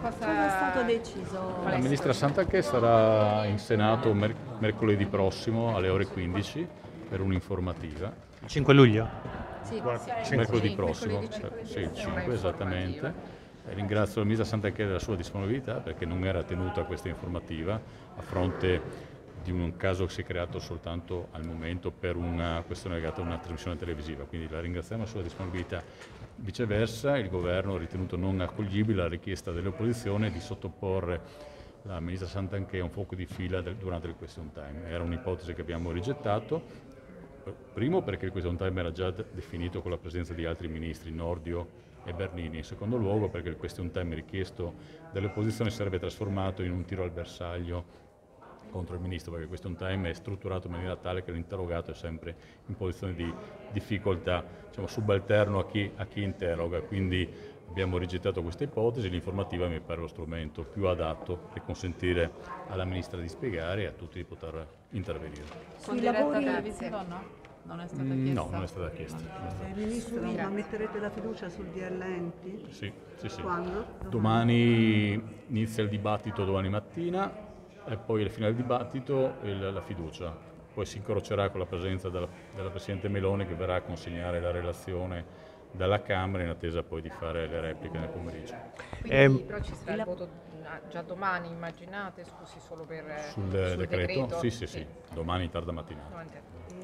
cosa... Cosa è stato deciso? La ministra Santanchè sarà in Senato mer- mercoledì prossimo alle ore 15 per un'informativa. 5 luglio? Sì, sì, mercoledì sì, prossimo, mercoledì cioè, sì, il è una 5 esattamente. informativa. E ringrazio la ministra Santanchè della sua disponibilità perché non era tenuta questa informativa a fronte di un caso che si è creato soltanto al momento per una questione legata a una trasmissione televisiva, quindi la ringraziamo della sua disponibilità. Viceversa, il governo ha ritenuto non accoglibile la richiesta dell'opposizione di sottoporre la ministra Santanchè a un fuoco di fila del- durante il question time. Era un'ipotesi che abbiamo rigettato, Primo perché il question time era già de- definito con la presenza di altri ministri, Nordio e Bernini. In secondo luogo perché il question time richiesto dall'opposizione sarebbe trasformato in un tiro al bersaglio contro il ministro, perché il question time è strutturato in maniera tale che l'interrogato è sempre in posizione di difficoltà, diciamo, subalterno a chi, a chi interroga. Quindi abbiamo rigettato questa ipotesi, l'informativa mi pare lo strumento più adatto per consentire alla ministra di spiegare e a tutti di poter intervenire. Con lavori- televisiva no? Non è stata Mm, chiesta? No, non è stata chiesta. Eh, Ministro, ma metterete la fiducia sul DL enti? Sì, sì, sì. Quando? Domani inizia il dibattito domani mattina e poi alla fine del dibattito il- la fiducia. Poi si incrocerà con la presenza della, della Presidente Meloni che verrà a consegnare la relazione dalla Camera in attesa poi di fare le repliche nel pomeriggio. Quindi Ehm, però ci sarà il voto ah, già domani, immaginate, scusi solo per eh, Sul, decreto? Sì, sì, sì, domani in tarda mattinata.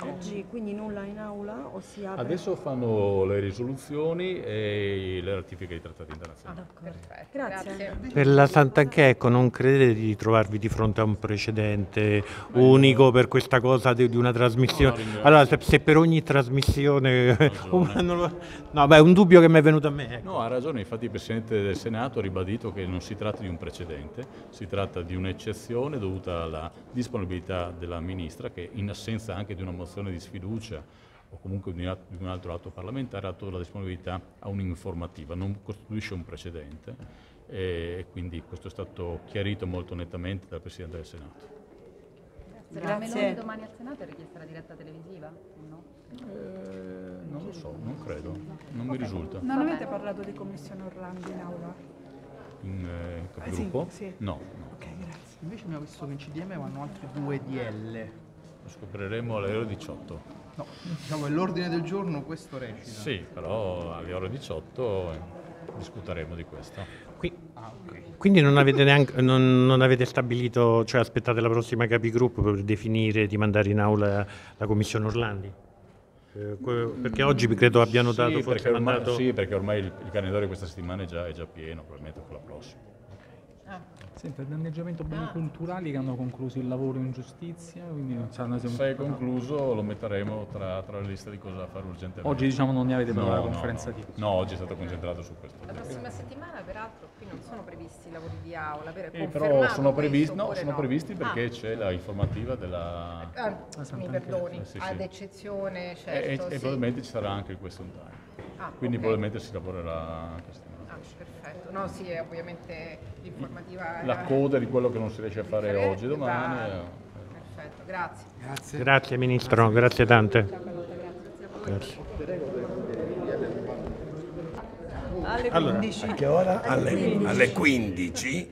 Oggi quindi nulla in aula o si apre? Adesso fanno le risoluzioni e le ratifiche dei trattati internazionali. Perfetto, Grazie. Per la Santanchè, ecco, non credete di trovarvi di fronte a un precedente unico per questa cosa di, di una trasmissione? No, allora, se, se per ogni trasmissione... lo- no, beh, è un dubbio che mi è venuto a me. ecco. No, ha ragione, infatti il Presidente del Senato ha ribadito che non si tratta di un precedente, si tratta di un'eccezione dovuta alla disponibilità della Ministra che in assenza anche di una mozione di sfiducia o comunque di un altro atto parlamentare ha dato la disponibilità a un'informativa, non costituisce un precedente e quindi questo è stato chiarito molto nettamente dal Presidente del Senato. La Grazie. Meloni domani al Senato è richiesta la diretta televisiva? No? Eh, non lo so, non credo, non mi risulta. Non avete parlato di commissione Orlando in aula? In eh, Ah, sì, capogruppo? sì. No, no. Ok, grazie. Invece abbiamo visto che in CDM vanno altri due DL. Lo scopriremo alle ore 18. No, diciamo che l'ordine del giorno questo recita. Sì, però alle ore 18 eh, discuteremo di questo. Qui- Ah, ok. quindi non avete, neanche, non, non avete stabilito, cioè aspettate la prossima capigruppo per definire di mandare in aula la commissione Orlandi? Eh, perché oggi credo abbiano dato sì, forse perché ormai, mandato... sì, perché ormai il, il calendario di questa settimana è già, è già pieno, probabilmente con la prossima. Senta, il danneggiamento beni culturali che hanno concluso il lavoro in giustizia, quindi non sanno se... Se è concluso lo metteremo tra, tra le liste di cosa da fare urgentemente. Oggi diciamo non ne avete No, la conferenza no. di... No, oggi è stato concentrato su questo. La prossima settimana, peraltro, qui non sono previsti i lavori di aula, vero? È Eh, però confermato sono previsti, no, sono no? previsti perché c'è la informativa della... Ah, ah, mi perdoni, Sì, sì. ad eccezione, e, certo, e- e sì. probabilmente ci sarà anche il question time. Ah, Quindi ok. probabilmente si lavorerà anche settimana. Ah, perfetto. No, sì, è ovviamente l'informativa... La era- coda di quello che non si riesce a fare differente, oggi, domani. va- eh, Perfetto, grazie. Grazie Ministro, grazie tante. Grazie. Alle Allora, 15. che ora? Alle, alle 15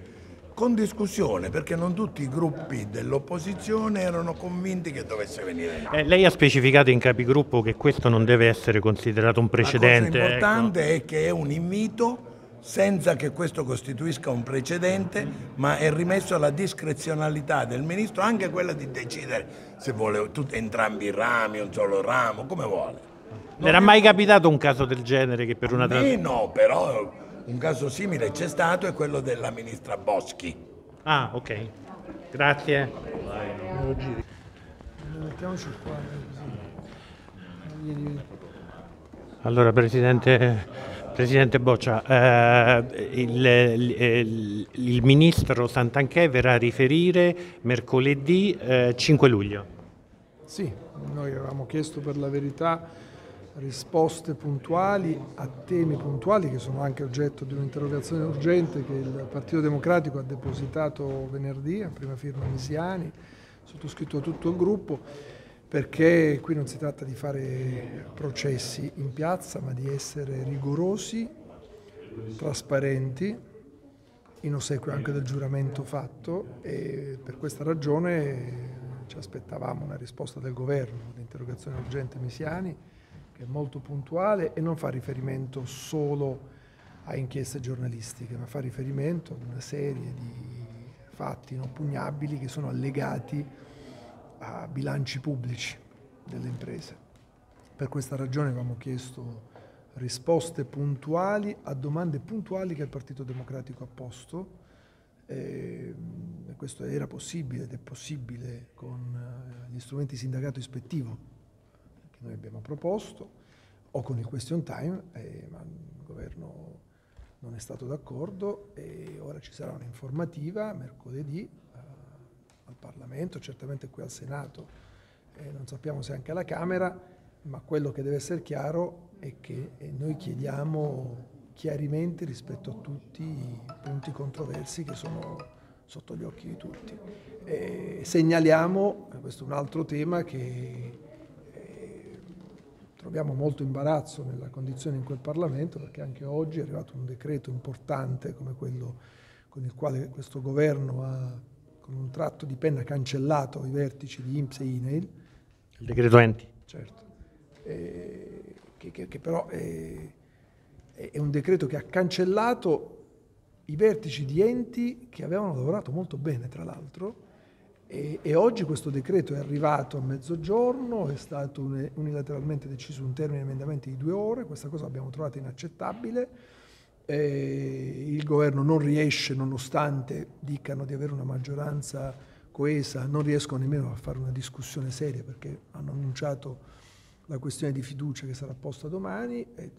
con discussione perché non tutti i gruppi dell'opposizione erano convinti che dovesse venire. Eh, lei ha specificato in capigruppo che questo non deve essere considerato un precedente. La ecco. importante è che è un invito senza che questo costituisca un precedente, ma è rimesso alla discrezionalità del ministro, anche quella di decidere se vuole tutti, entrambi i rami, un solo ramo, come vuole. Le era mai capitato un caso del genere che per una me no, però un caso simile c'è stato, è quello della ministra Boschi. Ah, ok. Grazie. Allora, Presidente, Presidente Boccia, eh, il, il- il Ministro Santanchè verrà a riferire mercoledì eh, 5 luglio. Sì, noi avevamo chiesto per la verità risposte puntuali a temi puntuali che sono anche oggetto di un'interrogazione urgente che il Partito Democratico ha depositato venerdì a prima firma Misiani, sottoscritto tutto il gruppo, perché qui non si tratta di fare processi in piazza, ma di essere rigorosi, trasparenti in ossequio anche del giuramento fatto e per questa ragione ci aspettavamo una risposta del governo all'interrogazione urgente Misiani è molto puntuale e non fa riferimento solo a inchieste giornalistiche, ma fa riferimento ad una serie di fatti inoppugnabili che sono allegati a bilanci pubblici delle imprese. Per questa ragione avevamo chiesto risposte puntuali a domande puntuali che il Partito Democratico ha posto. E questo era possibile ed è possibile con eh, gli strumenti sindacato ispettivo noi abbiamo proposto o con il question time, eh, ma il governo non è stato d'accordo e ora ci sarà un'informativa mercoledì eh, al Parlamento, certamente qui al Senato, eh, non sappiamo se anche alla Camera, ma quello che deve essere chiaro è che eh, noi chiediamo chiarimenti rispetto a tutti i punti controversi che sono sotto gli occhi di tutti. E segnaliamo, questo è un altro tema che troviamo molto imbarazzo nella condizione in quel Parlamento perché anche oggi è arrivato un decreto importante come quello con il quale questo governo ha con un tratto di penna cancellato i vertici di Inps e INEIL. Il decreto enti. Certo. Eh, che, che, che, però è, è un decreto che ha cancellato i vertici di enti che avevano lavorato molto bene, tra l'altro, e, e, oggi questo decreto è arrivato a mezzogiorno, è stato unilateralmente deciso un termine di emendamenti di due ore, questa cosa l'abbiamo trovata inaccettabile. Eh, il governo non riesce, nonostante dicano di avere una maggioranza coesa, non riescono nemmeno a fare una discussione seria perché hanno annunciato la questione di fiducia che sarà posta domani e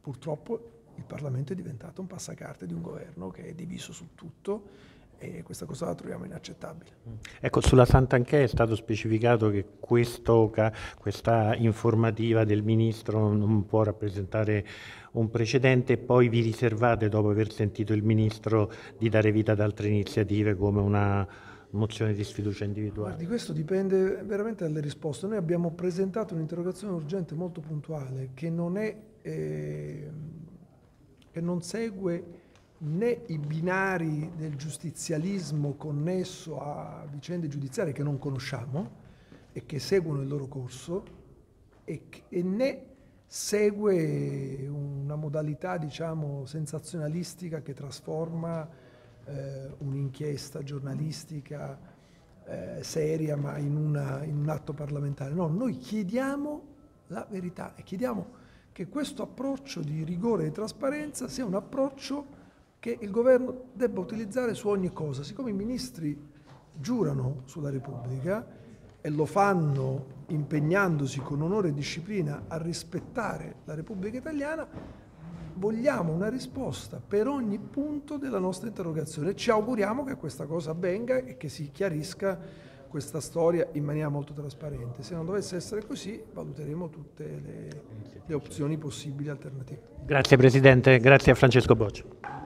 purtroppo il Parlamento è diventato un passacarte di un governo che è diviso su tutto e questa cosa la troviamo inaccettabile. Ecco, sulla Sant'Anché è stato specificato che questo, questa informativa del Ministro non può rappresentare un precedente e poi vi riservate, dopo aver sentito il Ministro, di dare vita ad altre iniziative come una mozione di sfiducia individuale? Guardi, questo dipende veramente dalle risposte. Noi abbiamo presentato un'interrogazione urgente molto puntuale che non, è, eh, che non segue né i binari del giustizialismo connesso a vicende giudiziarie che non conosciamo e che seguono il loro corso e, e né segue una modalità diciamo sensazionalistica che trasforma eh, un'inchiesta giornalistica eh, seria ma in, una, in un atto parlamentare. No, noi chiediamo la verità e chiediamo che questo approccio di rigore e trasparenza sia un approccio che il governo debba utilizzare su ogni cosa. Siccome i ministri giurano sulla Repubblica e lo fanno impegnandosi con onore e disciplina a rispettare la Repubblica italiana, vogliamo una risposta per ogni punto della nostra interrogazione. Ci auguriamo che questa cosa avvenga e che si chiarisca questa storia in maniera molto trasparente. Se non dovesse essere così, valuteremo tutte le, le opzioni possibili alternative. Grazie Presidente, grazie a Francesco Boccia.